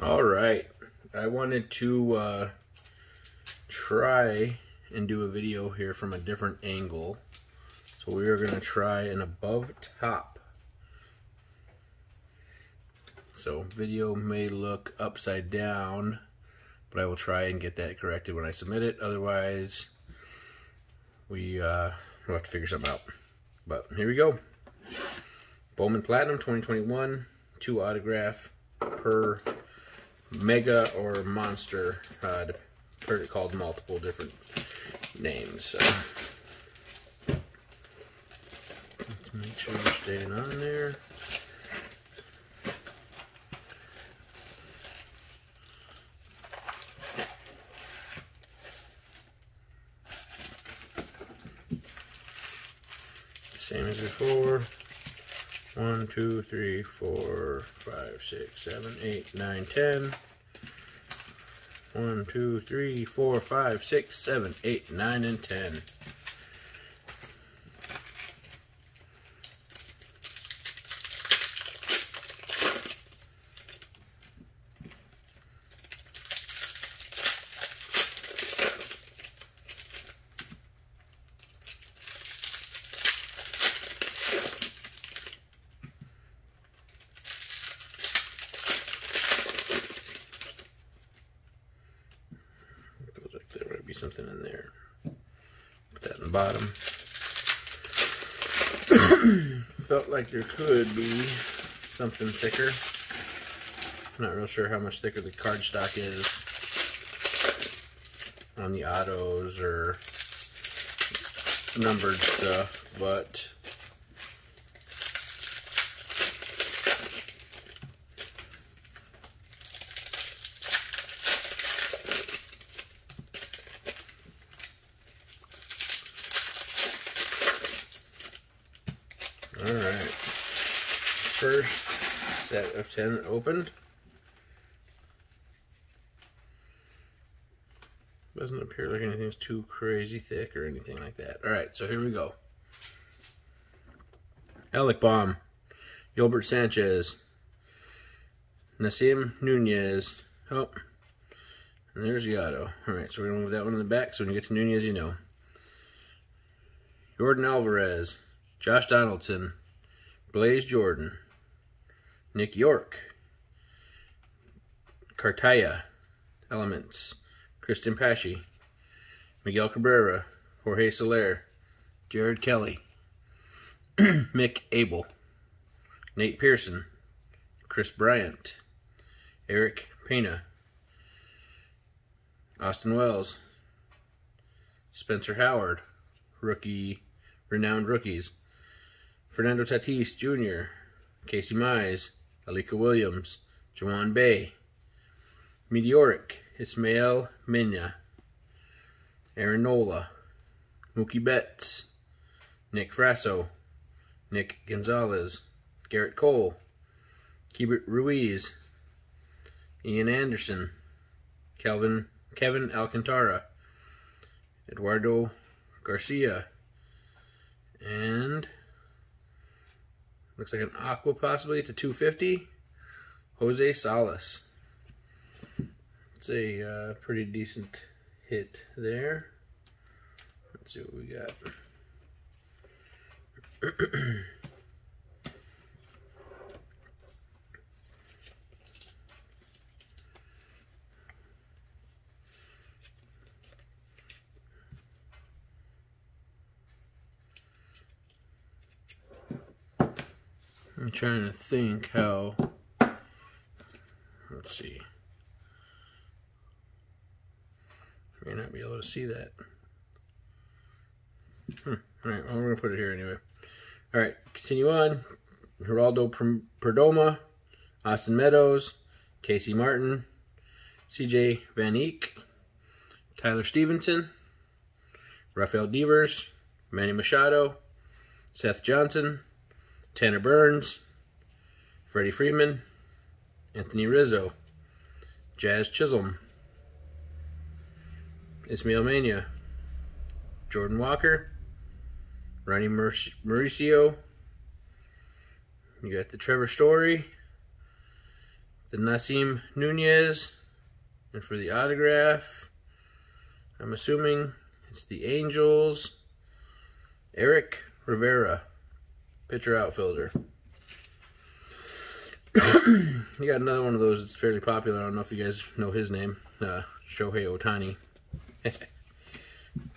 All right. I wanted to uh, try and do a video here from a different angle. So we are going to try an above top. So video may look upside down, but I will try and get that corrected when I submit it. Otherwise, we uh, we'll have to figure something out. But here we go. Bowman Platinum 2021, two autograph per mega or monster. Uh, heard it called multiple different names. So. Let's make sure we're staying on there. Same as before. One, two, three, four, five, six, seven, eight, nine, ten. One, two, three, four, five, six, seven, eight, nine, and ten. Feels like there might be something in there. Put that in the bottom. Felt like there could be something thicker. I'm Not real sure how much thicker the cardstock is on the autos or numbered stuff, but All right. First set of 10 opened. Doesn't appear like anything's too crazy thick or anything like that. All right, so here we go. Alec Bohm, Gilbert Sanchez, Nasim Nunez. Oh, and there's Yotto. All right, so we're going to move that one in the back. So when you get to Nunez, you know. Yordan Alvarez, Josh Donaldson, Blaze Jordan, Nick Yorke, Cartaya, Elements, Cristian Pache, Miguel Cabrera, Jorge Soler, Jared Kelley, Mick Abel, Nate Pearson, Kris Bryant, Erick Pena, Austin Wells, Spencer Howard, rookie, renowned rookies, Fernando Tatis Jr., Casey Mize, Alika Williams, Jawan Bay, Meteoric, Ismael Mena, Aaron Nola, Mookie Betts, Nick Frasso, Nick Gonzalez, Gerrit Cole, Keibert Ruiz, Ian Anderson, Calvin Kevin Alcantara, Eduardo Garcia, and looks like an aqua possibly to 250 Jose Salas. It's a uh, pretty decent hit there. Let's see what we got. I'm trying to think how. Let's see. May not be able to see that. Hmm. All right, well, we're gonna put it here anyway. All right, continue on. Geraldo Perdomo, Austin Meadows, Casey Martin, C.J. Van Eyk, Tyler Stephenson, Rafael Devers, Manny Machado, Seth Johnson, Tanner Burns, Freddie Freeman, Anthony Rizzo, Jazz Chisholm, Ismail Mania, Jordan Walker, Ronny Mauricio, you got the Trevor Story, the Nasim Nunez. And for the autograph, I'm assuming it's the Angels. Eric Rivera, pitcher outfielder. you got another one of those that's fairly popular. I don't know if you guys know his name. Uh, Shohei Ohtani.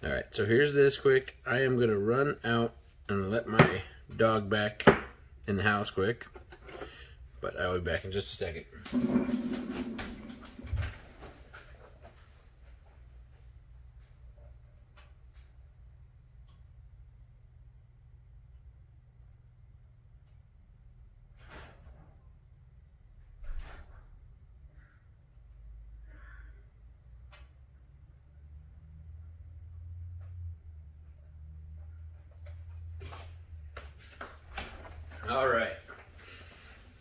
Alright, so here's this quick. I am going to run out and let my dog back in the house quick. But I'll be back in just a second. All right,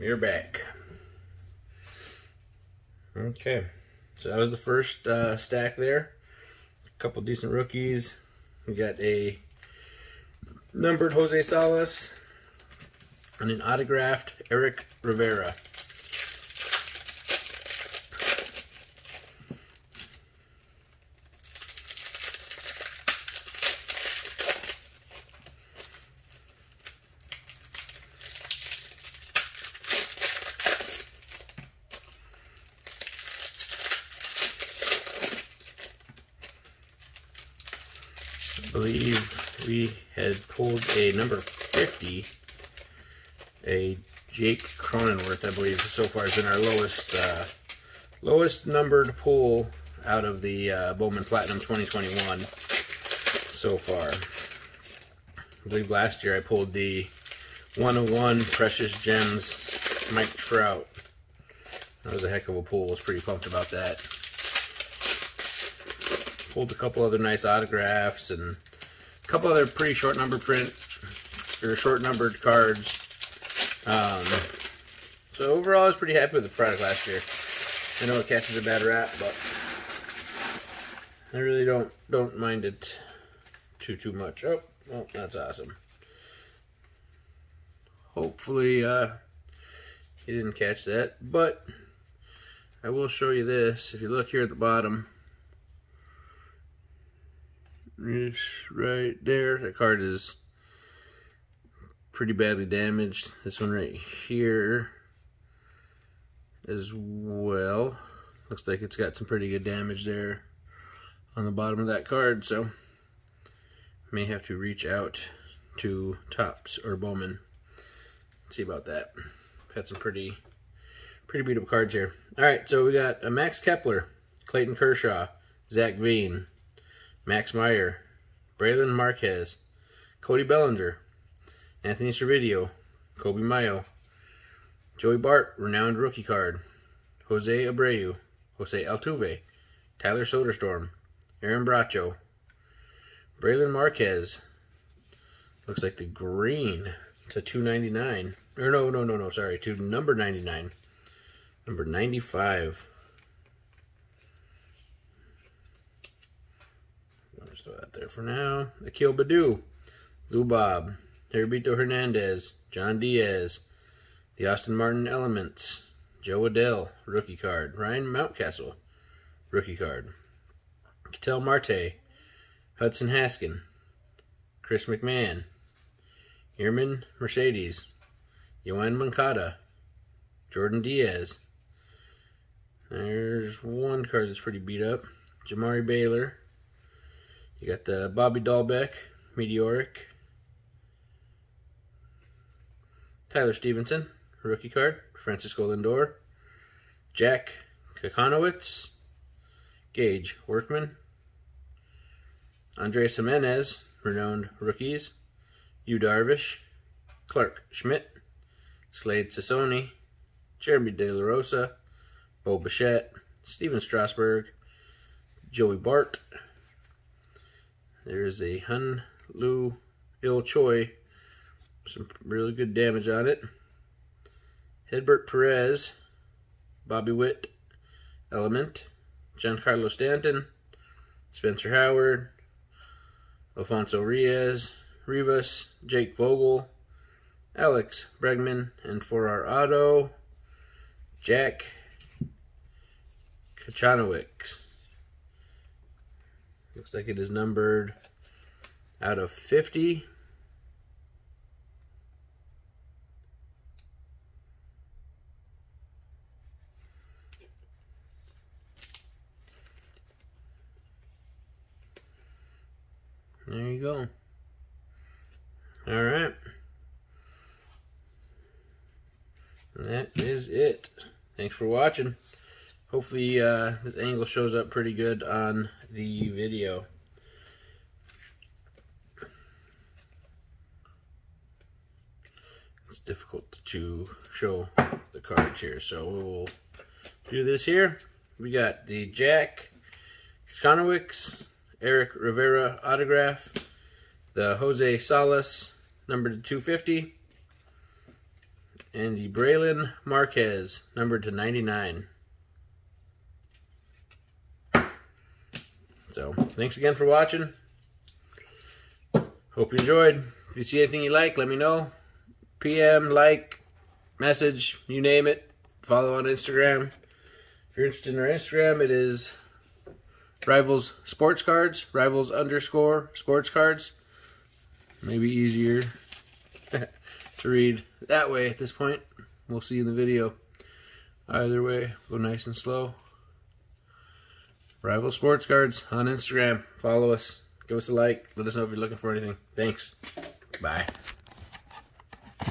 we're back. Okay, so that was the first uh, stack there. A couple decent rookies. We got a numbered Jose Salas and an autographed Eric Rivera. Believe we had pulled a number 50, a Jake Cronenworth, I believe, so far has been our lowest uh, lowest numbered pull out of the uh, Bowman Platinum 2021 so far. I believe last year I pulled the 101 Precious Gems Mike Trout. That was a heck of a pull. I was pretty pumped about that pulled a couple other nice autographs and a couple other pretty short number print or short numbered cards. Um, so overall, I was pretty happy with the product last year. I know it catches a bad rap, but I really don't don't mind it too too much. Oh, well, that's awesome. Hopefully, uh, you didn't catch that, but I will show you this. If you look here at the bottom, this right there. That card is pretty badly damaged. This one right here as well. Looks like it's got some pretty good damage there on the bottom of that card, so may have to reach out to Topps or Bowman. See about that. Got some pretty pretty beat up cards here. All right, so we got a Max Kepler, Clayton Kershaw, Zach Veen, Max Meyer, Brailyn Marquez, Cody Bellinger, Anthony Servideo, Coby Mayo, Joey Bart, renowned rookie card, Jose Abreu, Jose Altuve, Tyler Soderstrom, Aaron Bracho, Brailyn Marquez, looks like the green to 299, or no, no, no, no, sorry, to number 99, number 95, just throw that there for now. Akil Baddoo, Lou Bob, Heriberto Hernandez, John Diaz, the Austin Martin Elements, Jo Adell, rookie card, Ryan Mountcastle, rookie card, Ketel Marte, Hudson Haskin, Chris McMahon, Yermin Mercedes, Yoan Moncada, Jordan Diaz. There's one card that's pretty beat up. Jamari Baylor, you got the Bobby Dalbec, Meteoric. Tyler Stephenson, rookie card. Francisco Lindor. Jack Kochanowicz. Gage Workman. Andres Gimenez, renowned rookies. Yu Darvish. Clarke Schmidt. Slade Cecconi. Jeremy De La Rosa. Bo Bichette. Stephen Strasburg. Joey Bart. There's a Hun Lu Il Choi. Some really good damage on it. Hedbert Perez. Bobby Witt. Element. Giancarlo Stanton. Spencer Howard. Alfonso Reyes. Rivas. Jake Vogel. Alex Bregman. And for our auto, Jack Kochanowicz. Looks like it is numbered out of 50. There you go. All right. that is it. Thanks for watching. Hopefully uh, this angle shows up pretty good on the video. It's difficult to show the cards here, so we'll do this here. We got the Jack Kochanowicz, Eric Rivera autograph, the Jose Salas number to 250, and the Brailyn Marquez number to 99. So, thanks again for watching. Hope you enjoyed. If you see anything you like, let me know. PM, like, message, you name it. Follow on Instagram. If you're interested in our Instagram, it is Rivals Sports Cards, Rivals underscore Sports Cards. Maybe easier to read that way at this point. We'll see in the video. Either way, go nice and slow. Rival Sports Cards on Instagram. Follow us. Give us a like. Let us know if you're looking for anything. Thanks. Bye.